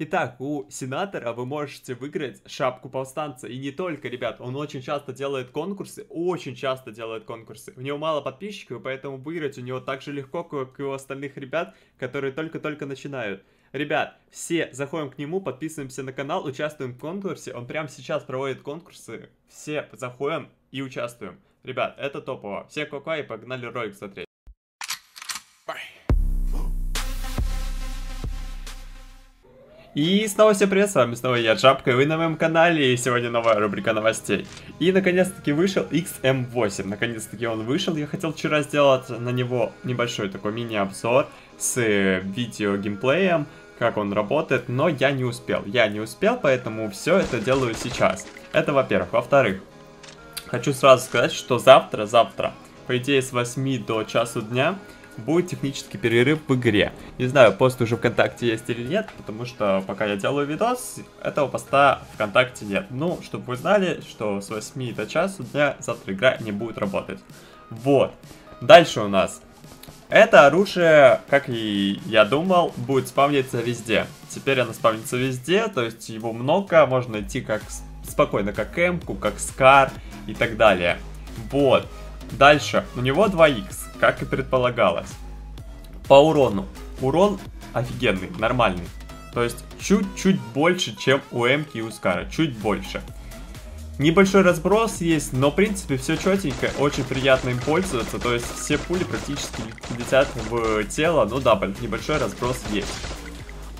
Итак, у сенатора вы можете выиграть шапку повстанца. И не только, ребят, он очень часто делает конкурсы, очень часто делает конкурсы. У него мало подписчиков, поэтому выиграть у него так же легко, как и у остальных ребят, которые только-только начинают. Ребят, все заходим к нему, подписываемся на канал, участвуем в конкурсе. Он прямо сейчас проводит конкурсы. Все заходим и участвуем. Ребят, это топово. Все кока и погнали ролик смотреть. И снова всем привет, с вами снова я, Джапка, и вы на моем канале, и сегодня новая рубрика новостей. И наконец-таки вышел XM8, наконец-таки он вышел, я хотел вчера сделать на него небольшой такой мини-обзор с видео геймплеем, как он работает, но я не успел, я не успел, поэтому все это делаю сейчас. Это во-первых. Во-вторых, хочу сразу сказать, что завтра, завтра, по идее с 8 до часу дня, будет технический перерыв в игре. Не знаю, пост уже ВКонтакте есть или нет, потому что пока я делаю видос, этого поста ВКонтакте нет. Ну, чтобы вы знали, что с 8 до часу дня завтра игра не будет работать. Вот. Дальше у нас. Это оружие, как и я думал, будет спавниться везде. Теперь оно спавнится везде, то есть его много, можно идти как спокойно, как Эмку, как Скар и так далее. Вот. Дальше, у него 2х как и предполагалось. По урону. Урон офигенный, нормальный. То есть чуть-чуть больше, чем у Эмки и у Скара. Чуть больше. Небольшой разброс есть, но в принципе все четенько, очень приятно им пользоваться, то есть все пули практически летят в тело, ну да, небольшой разброс есть.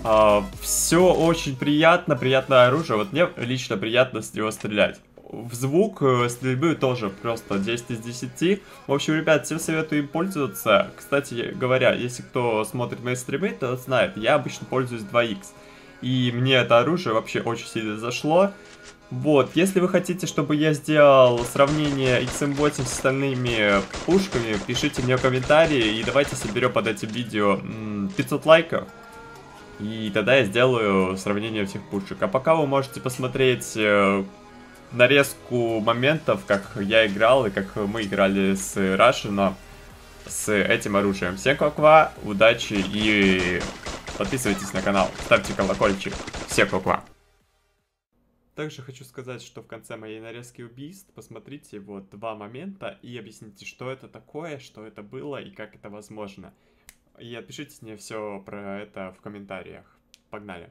А, все очень приятно, приятное оружие, вот мне лично приятно с него стрелять в звук э, стрельбы тоже просто 10 из 10. В общем, ребят, всем советую им пользоваться. Кстати говоря, если кто смотрит мои стримы, то знает, я обычно пользуюсь 2х. И мне это оружие вообще очень сильно зашло. Вот, если вы хотите, чтобы я сделал сравнение XM8 с остальными пушками, пишите мне комментарии, и давайте соберем под этим видео 500 лайков. И тогда я сделаю сравнение всех пушек. А пока вы можете посмотреть э, нарезку моментов, как я играл и как мы играли с Рашино с этим оружием. Всем коква, удачи и подписывайтесь на канал, ставьте колокольчик. Всем коква. Также хочу сказать, что в конце моей нарезки убийств посмотрите вот два момента и объясните, что это такое, что это было и как это возможно. И отпишите мне все про это в комментариях. Погнали!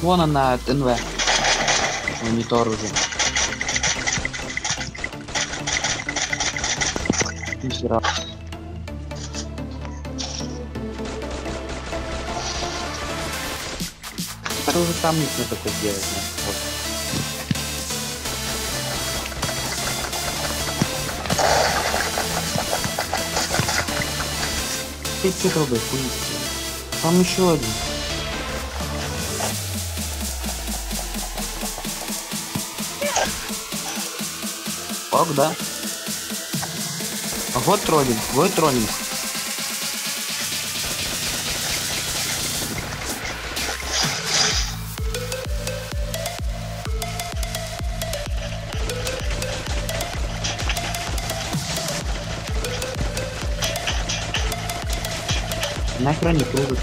Вон она, НВ. Монитор уже. Нихера. Это уже там нужно такое сделать, вот. Ты что хуй. Там еще один. Ок, да. Вот троллинг, вот троллинг. Нахрен не кружится.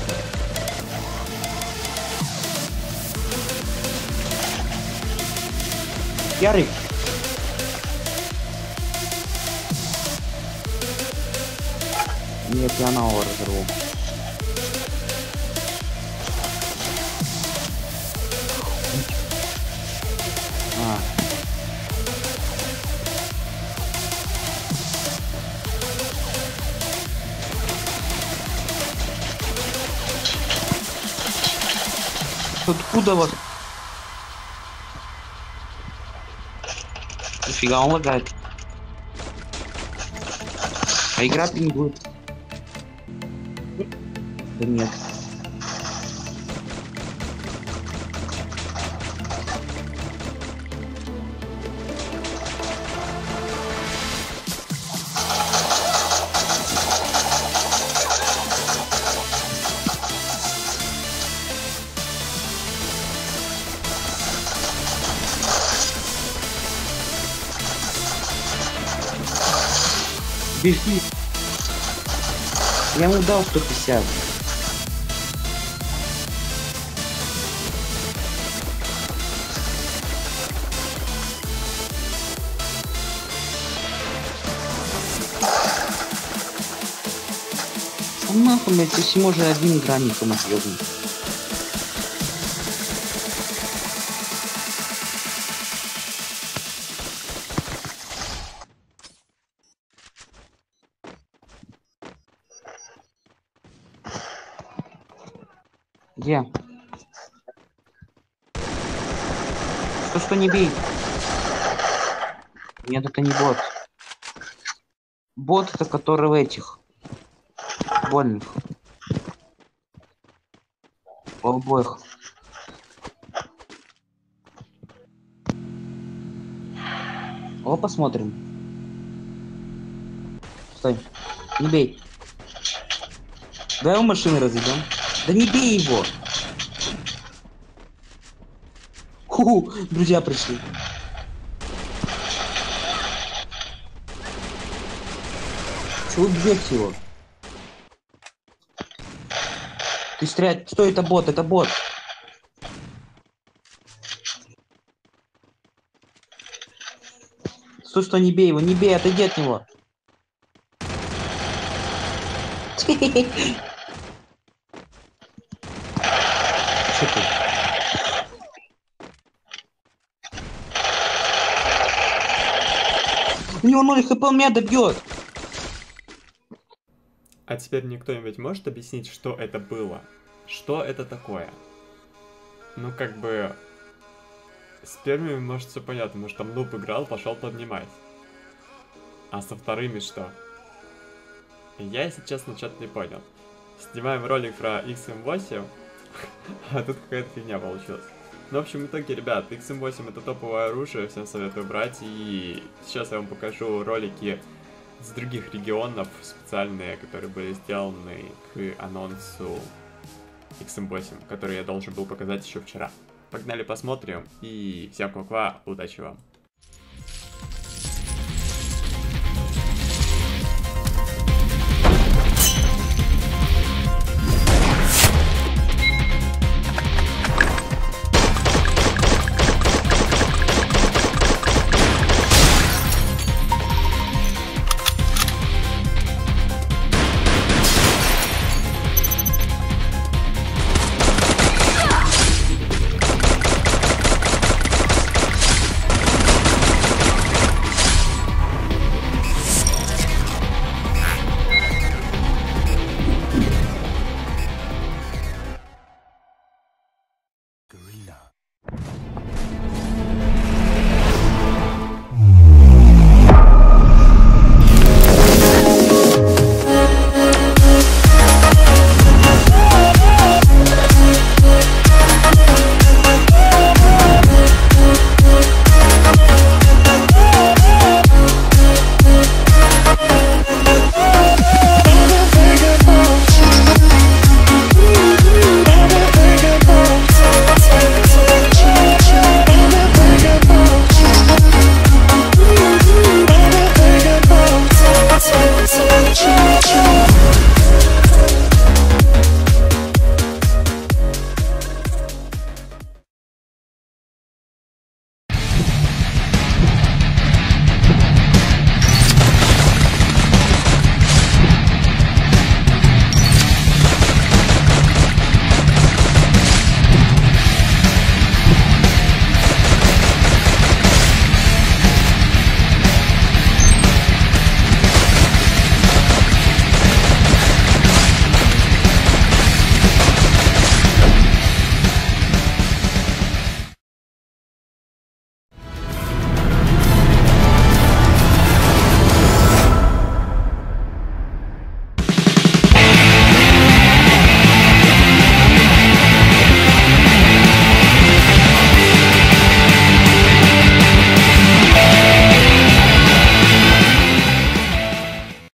Ярик, Нет, я нового разорву. А. Откуда вот? Нифига он лагает. А игра не будет. Да нет. Я ему дал 150. Нахуй, блядь, если можно один гранником отъебнуть. Где? Что, что не бей? Нет, это не бот. Бот это который в этих. Больных. У обоих. О, посмотрим. Стой. Не бей. Давай его машины разъебем. Да не бей его! Ху, друзья пришли. Че вы бьете его? Ты стрелять... Что это бот? Это бот. Стой, что не бей его, не бей, отойди от него. Что ты? У него 0 хп, меня добьет. А теперь мне кто-нибудь может объяснить, что это было? Что это такое? Ну, как бы... С первыми, может, все понятно, потому что там нуб играл, пошел поднимать. А со вторыми что? Я, если честно, что-то не понял. Снимаем ролик про XM8, а тут какая-то фигня получилась. Ну, в общем, в итоге, ребят, XM8 это топовое оружие, всем советую брать. И сейчас я вам покажу ролики с других регионов, специальные, которые были сделаны к анонсу XM8, который я должен был показать еще вчера. Погнали посмотрим, и всем ква удачи вам!